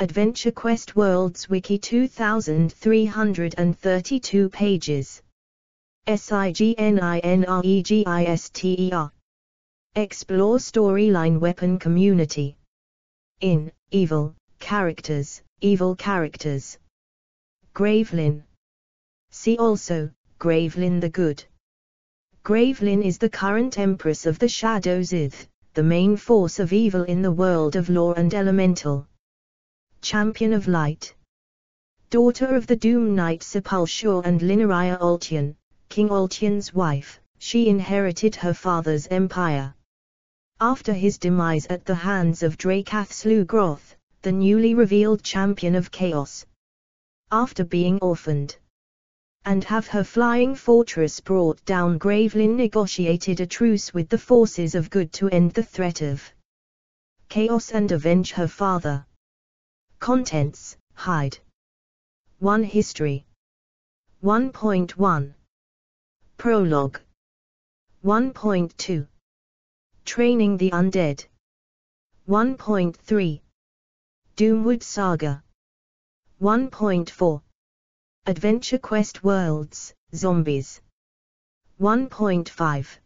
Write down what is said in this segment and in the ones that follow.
Adventure Quest Worlds Wiki 2332 pages. S-I-G-N-I-N-R-E-G-I-S-T-E-R. Explore Storyline Weapon Community. In, Evil, Characters, Evil Characters. Gravelyn. See also, Gravelyn the Good. Gravelyn is the current Empress of the Shadowscythe, the main force of evil in the world of Lore and elemental. Champion of Light. Daughter of the Doom Knight Sepulchre and Linaria Alteon, King Alteon's wife, she inherited her father's empire. After his demise at the hands of Drakath Slugroth, the newly revealed champion of chaos. After being orphaned and have her flying fortress brought down Gravelyn negotiated a truce with the forces of good to end the threat of chaos and avenge her father. Contents, Hide. 1 History. 1.1 Prologue. 1.2 Training the Undead. 1.3 Doomwood Saga. 1.4 Adventure Quest Worlds, Zombies. 1.5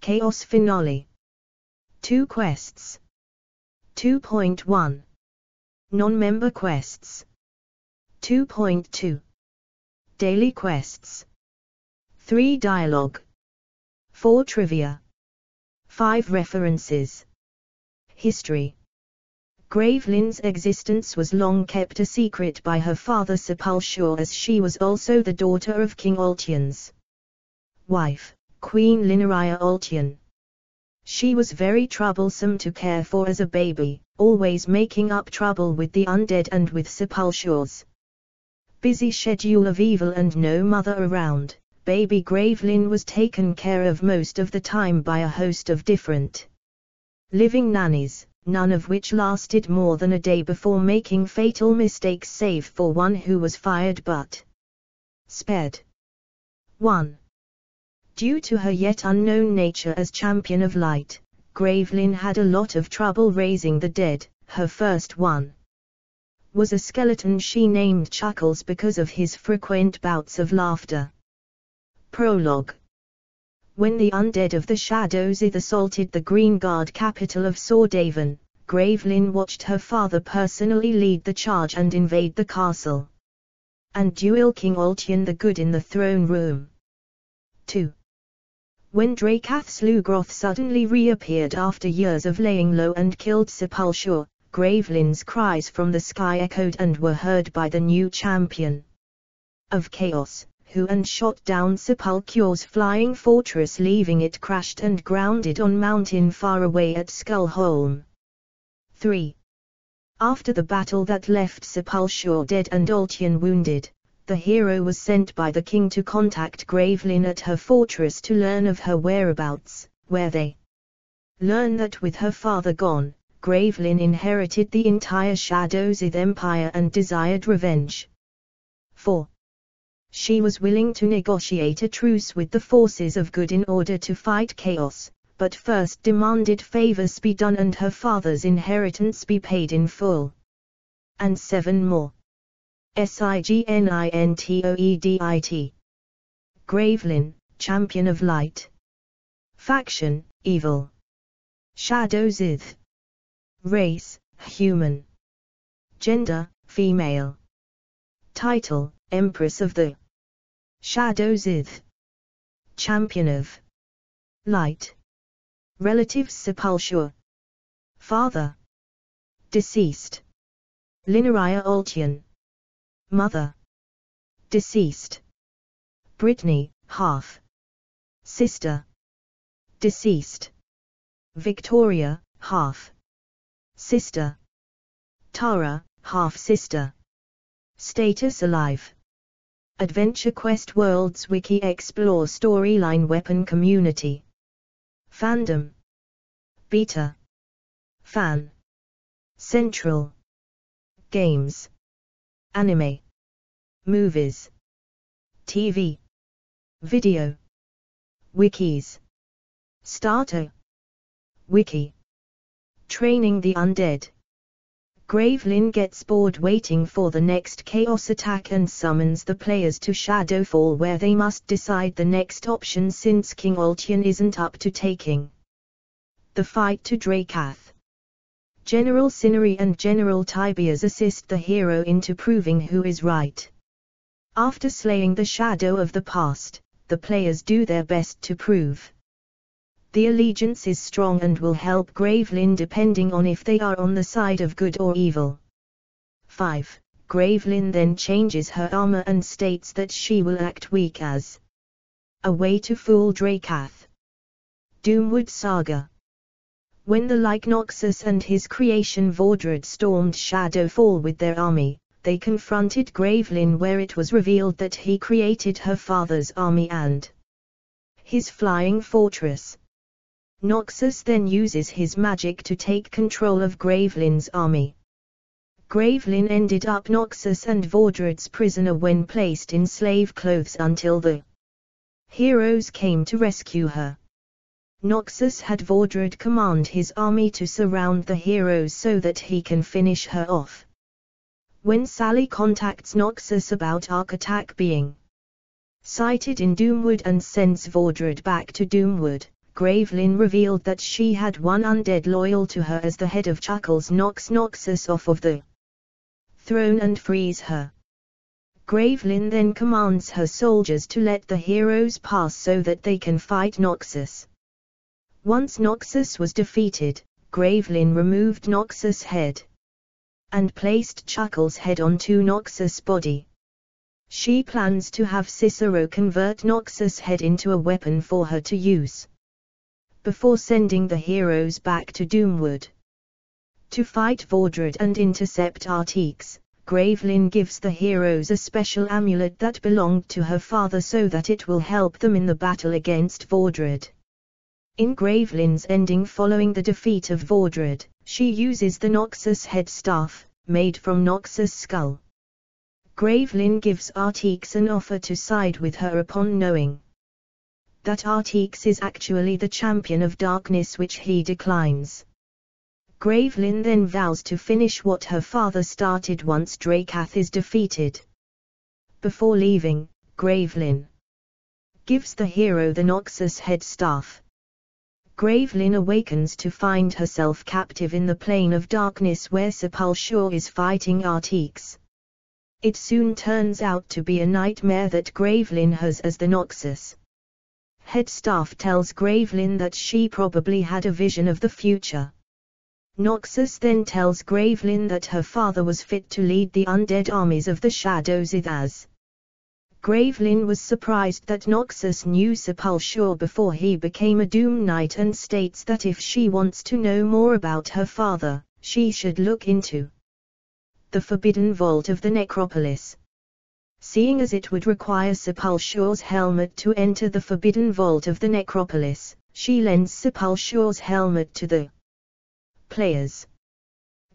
Chaos Finale. 2 Quests. 2.1 Non-member quests. 2.2 Daily quests. 3 Dialogue. 4 Trivia. 5 References. History. Gravelyn's existence was long kept a secret by her father Sepulchre as she was also the daughter of King Alteon's wife, Queen Linaria Alteon. She was very troublesome to care for as a baby, always making up trouble with the undead and with Sepulchre's busy schedule of evil and no mother around. Baby Gravelyn was taken care of most of the time by a host of different living nannies, none of which lasted more than a day before making fatal mistakes save for one who was fired but spared. 1. Due to her yet unknown nature as champion of light, Gravelyn had a lot of trouble raising the dead, her first one was a skeleton she named Chuckles because of his frequent bouts of laughter. Prologue when the undead of the Shadowscythe assaulted the Green Guard capital of Swordhaven, Gravelyn watched her father personally lead the charge and invade the castle. And duel King Alteon the Good in the throne room. 2. When Drakath Slugroth suddenly reappeared after years of laying low and killed Sepulchre, Gravelyn's cries from the sky echoed and were heard by the new champion of chaos who and shot down Sepulchre's flying fortress leaving it crashed and grounded on mountain far away at Skullholm. 3. After the battle that left Sepulchre dead and Alteon wounded, the hero was sent by the king to contact Gravelyn at her fortress to learn of her whereabouts, where they learn that with her father gone, Gravelyn inherited the entire Shadows Empire and desired revenge. 4 she was willing to negotiate a truce with the forces of good in order to fight chaos, but first demanded favors be done and her father's inheritance be paid in full. And seven more. S-I-G-N-I-N-T-O-E-D-I-T. Gravelyn, Champion of Light. Faction, Evil. Shadowscythe. Race, Human. Gender, Female. Title, Empress of the Shadowscythe. Champion of Light. Relatives Sepulchre. Father. Deceased. Linaria Alteon. Mother. Deceased. Brittany, half. Sister. Deceased. Victoria, half. Sister. Tara, half sister. Status alive. Adventure Quest Worlds Wiki Explore Storyline Weapon Community Fandom Beta Fan Central Games Anime Movies TV Video Wikis Starter Wiki Training the Undead Gravelyn gets bored waiting for the next Chaos attack and summons the players to Shadowfall where they must decide the next option since King Alteon isn't up to taking the fight to Drakath. General Cineri and General Tiberius assist the hero into proving who is right. After slaying the shadow of the past, the players do their best to prove the allegiance is strong and will help Gravelyn depending on if they are on the side of good or evil. 5. Gravelyn then changes her armor and states that she will act weak as a way to fool Drakath. Doomwood Saga When the lich Noxus and his creation Vordred stormed Shadowfall with their army, they confronted Gravelyn where it was revealed that he created her father's army and his flying fortress. Noxus then uses his magic to take control of Gravelyn's army. Gravelyn ended up Noxus and Vordred's prisoner when placed in slave clothes until the heroes came to rescue her. Noxus had Vordred command his army to surround the heroes so that he can finish her off. When Sally contacts Noxus about Artix being sighted in Doomwood and sends Vordred back to Doomwood, Gravelyn revealed that she had one undead loyal to her as the head of Chuckles knocks Noxus off of the throne and frees her. Gravelyn then commands her soldiers to let the heroes pass so that they can fight Noxus. Once Noxus was defeated, Gravelyn removed Noxus' head and placed Chuckles' head onto Noxus' body. She plans to have Cysero convert Noxus' head into a weapon for her to use before sending the heroes back to Doomwood. To fight Vordred and intercept Artix, Gravelyn gives the heroes a special amulet that belonged to her father so that it will help them in the battle against Vordred. In Gravelyn's ending following the defeat of Vordred, she uses the Noxus head staff, made from Noxus skull. Gravelyn gives Artix an offer to side with her upon knowing that Artix is actually the champion of darkness which he declines. Gravelyn then vows to finish what her father started once Drakath is defeated. Before leaving, Gravelyn gives the hero the Noxus head staff. Gravelyn awakens to find herself captive in the plane of darkness where Sepulchre is fighting Artix. It soon turns out to be a nightmare that Gravelyn has as the Noxus. Head staff tells Gravelyn that she probably had a vision of the future. Noxus then tells Gravelyn that her father was fit to lead the undead armies of the Shadows Ithas. Gravelyn was surprised that Noxus knew Sepulchre before he became a Doom Knight and states that if she wants to know more about her father, she should look into the Forbidden Vault of the Necropolis seeing as it would require Sepulchre's helmet to enter the forbidden vault of the necropolis, she lends Sepulchre's helmet to the players.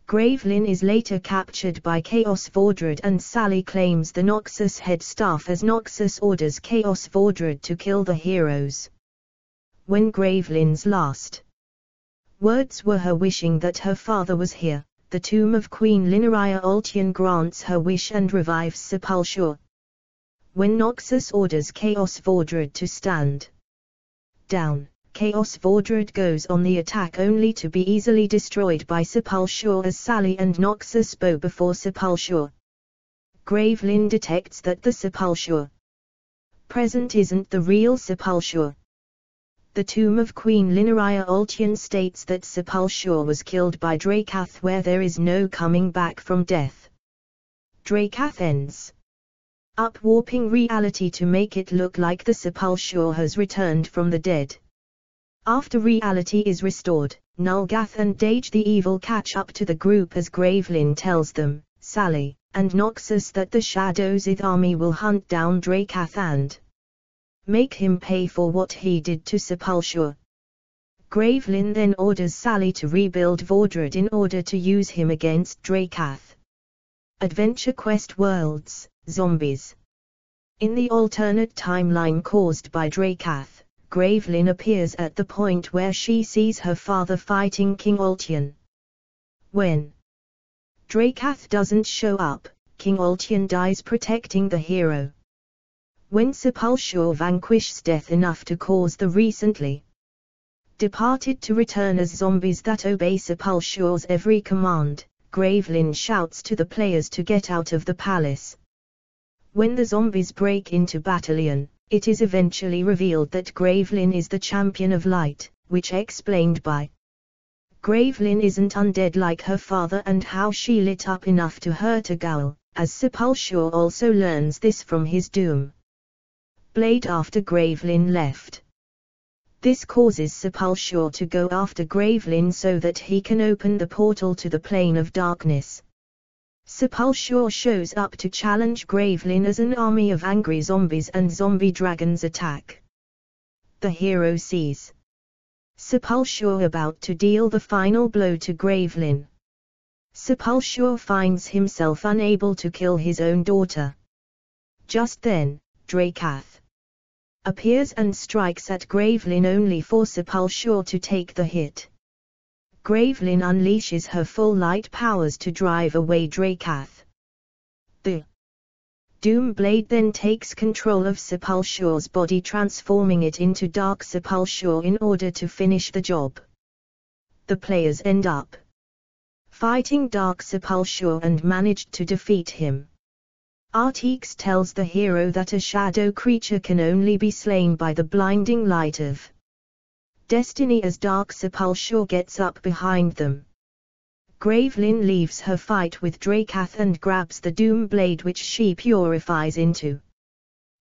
Gravelyn is later captured by Chaos Vordred and Sally claims the Noxus head staff as Noxus orders Chaos Vordred to kill the heroes. When Gravelyn's last words were her wishing that her father was here, the tomb of Queen Linaria Alteon grants her wish and revives Sepulchre. When Noxus orders Chaos Vordred to stand down, Chaos Vordred goes on the attack only to be easily destroyed by Sepulchre as Sally and Noxus bow before Sepulchre. Gravelyn detects that the Sepulchre present isn't the real Sepulchre. The tomb of Queen Linaria Alteon states that Sepulchre was killed by Drakath where there is no coming back from death. Drakath ends up warping reality to make it look like the Sepulchre has returned from the dead. After reality is restored, Nulgath and Dage the Evil catch up to the group as Gravelyn tells them, Sally, and Noxus that the Shadows' army will hunt down Drakath and make him pay for what he did to Sepulchre. Gravelyn then orders Sally to rebuild Vordred in order to use him against Drakath. Adventure Quest Worlds, Zombies In the alternate timeline caused by Drakath, Gravelyn appears at the point where she sees her father fighting King Alteon. When Drakath doesn't show up, King Alteon dies protecting the hero. When Sepulchre vanquishes death enough to cause the recently departed to return as zombies that obey Sepulchre's every command, Gravelyn shouts to the players to get out of the palace. When the zombies break into Battleon, it is eventually revealed that Gravelyn is the champion of light, which explained by Gravelyn isn't undead like her father and how she lit up enough to hurt a Ghoul, as Sepulchre also learns this from his doom. Blade after Gravelyn left. This causes Sepulchre to go after Gravelyn so that he can open the portal to the plane of darkness. Sepulchre shows up to challenge Gravelyn as an army of angry zombies and zombie dragons attack. The hero sees Sepulchre about to deal the final blow to Gravelyn. Sepulchre finds himself unable to kill his own daughter. Just then, Drakath appears and strikes at Gravelyn only for Sepulchre to take the hit. Gravelyn unleashes her full light powers to drive away Drakath. The Doom Blade then takes control of Sepulchre's body transforming it into Dark Sepulchre in order to finish the job. The players end up fighting Dark Sepulchre and managed to defeat him. Artix tells the hero that a shadow creature can only be slain by the blinding light of destiny as Dark Sepulchre gets up behind them. Gravelyn leaves her fight with Drakath and grabs the Doom Blade which she purifies into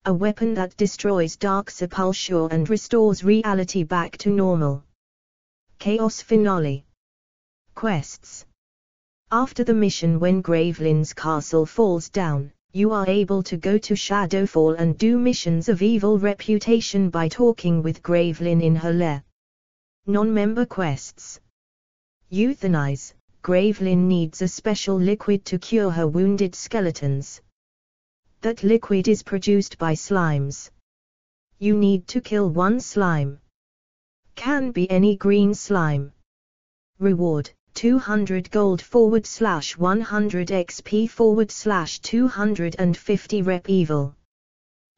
a weapon that destroys Dark Sepulchre and restores reality back to normal. Chaos Finale Quests After the mission when Gravelyn's castle falls down, you are able to go to Shadowfall and do missions of evil reputation by talking with Gravelyn in her lair. Non-member quests. Euthanize. Gravelyn needs a special liquid to cure her wounded skeletons. That liquid is produced by slimes. You need to kill one slime. Can be any green slime. Reward 200 gold forward slash 100 XP forward slash 250 rep evil.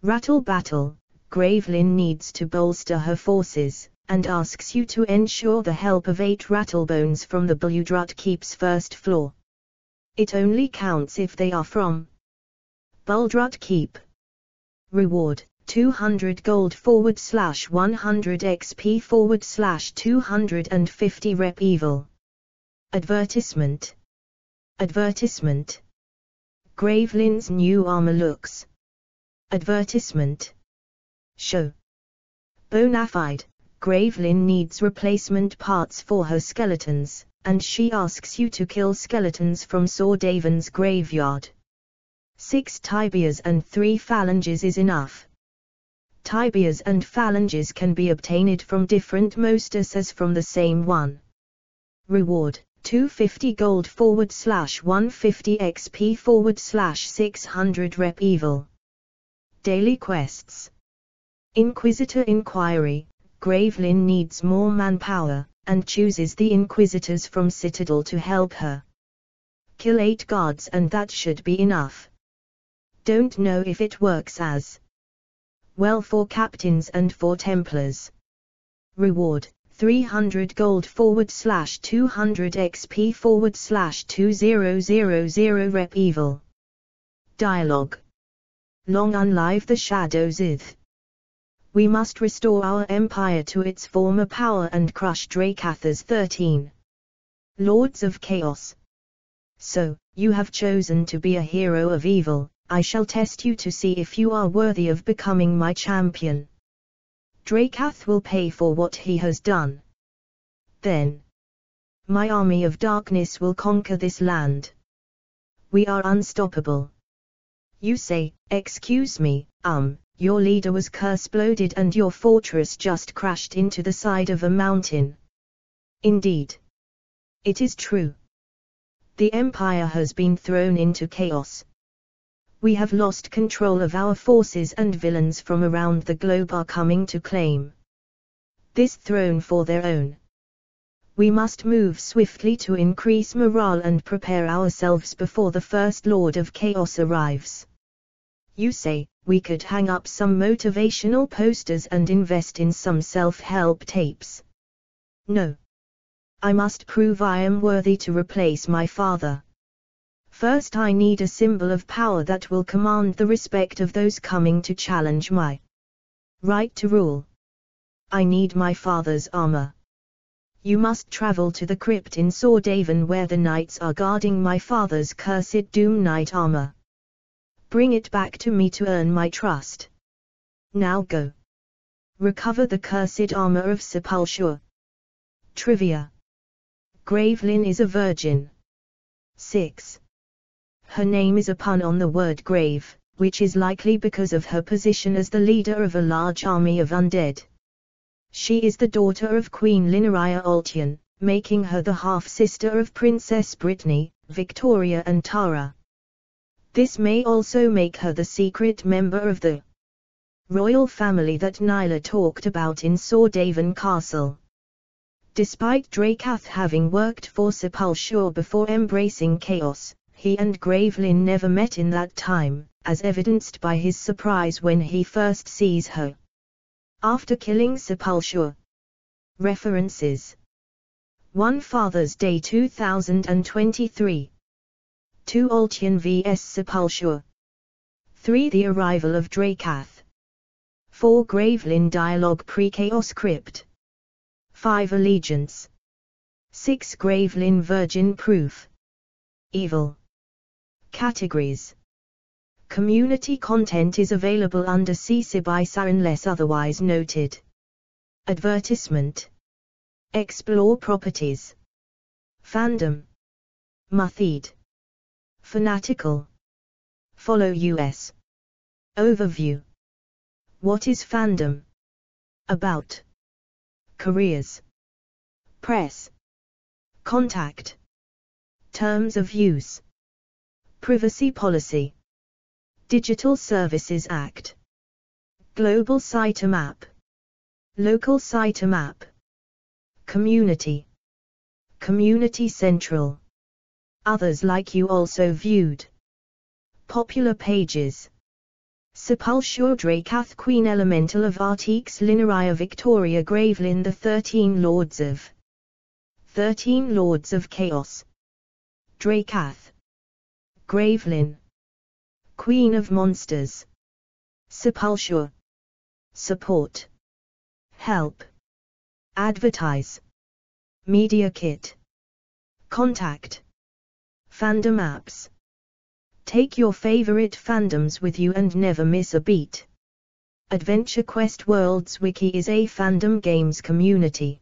Rattle battle, Gravelyn needs to bolster her forces, and asks you to ensure the help of 8 rattlebones from the Bludrut Keep's first floor. It only counts if they are from Bludrut Keep. Reward 200 gold forward slash 100 XP forward slash 250 rep evil. Advertisement. Advertisement. Gravelyn's new armor looks. Advertisement. Show. Bonafide. Gravelyn needs replacement parts for her skeletons, and she asks you to kill skeletons from Swordhaven's graveyard. Six tibias and three phalanges is enough. Tibias and phalanges can be obtained from different mostas as from the same one. Reward 250 gold forward slash 150 XP forward slash 600 rep evil. Daily quests. Inquisitor Inquiry, Gravelyn needs more manpower, and chooses the Inquisitors from Citadel to help her. Kill 8 guards and that should be enough. Don't know if it works as well for captains and for Templars. Reward 300 gold forward slash 200 XP forward slash 2000 rep evil. Dialogue. Long unlive the Shadowscythe. We must restore our empire to its former power and crush Drakath's 13 lords of chaos. So, you have chosen to be a hero of evil, I shall test you to see if you are worthy of becoming my champion. Drakath will pay for what he has done. Then, my army of darkness will conquer this land. We are unstoppable. You say, excuse me, um, your leader was curse-bloated and your fortress just crashed into the side of a mountain. Indeed. It is true. The empire has been thrown into chaos, we have lost control of our forces and villains from around the globe are coming to claim this throne for their own. We must move swiftly to increase morale and prepare ourselves before the First Lord of Chaos arrives. You say, we could hang up some motivational posters and invest in some self-help tapes. No. I must prove I am worthy to replace my father. First I need a symbol of power that will command the respect of those coming to challenge my right to rule. I need my father's armor. You must travel to the crypt in Swordhaven where the knights are guarding my father's cursed Doom Knight armor. Bring it back to me to earn my trust. Now go. Recover the cursed armor of Sepulchre. Trivia. Gravelyn is a virgin. 6. Her name is a pun on the word grave, which is likely because of her position as the leader of a large army of undead. She is the daughter of Queen Linaria Alteon, making her the half-sister of Princess Brittany, Victoria and Tara. This may also make her the secret member of the royal family that Nyla talked about in Swordhaven Castle. Despite Drakath having worked for Sepulchre before embracing chaos, he and Gravelyn never met in that time, as evidenced by his surprise when he first sees her. After killing Sepulchre. References 1 Father's Day 2023 2 Alteon vs Sepulchre 3 The Arrival of Drakath 4 Gravelyn Dialogue Pre-Chaos Crypt. 5 Allegiance. 6 Gravelyn Virgin Proof. Evil. Categories. Community content is available under CCBISA unless otherwise noted. Advertisement. Explore properties. Fandom. Muthead Fanatical. Follow US Overview. What is fandom? About. Careers. Press. Contact. Terms of use. Privacy Policy. Digital Services Act. Global Sitemap Local Sitemap Community. Community Central Others like you also viewed Popular pages Sepulchre Drakath Queen Elemental of Artix Linaria Victoria Gravelyn The Thirteen Lords of Thirteen Lords of Chaos Drakath Gravelyn. Queen of Monsters. Sepulchre. Support. Help. Advertise. Media Kit. Contact. Fandom apps. Take your favorite fandoms with you and never miss a beat. Adventure Quest Worlds Wiki is a fandom games community.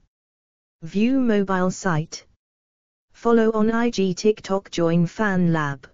View mobile site. Follow on IG TikTok Join Fan Lab.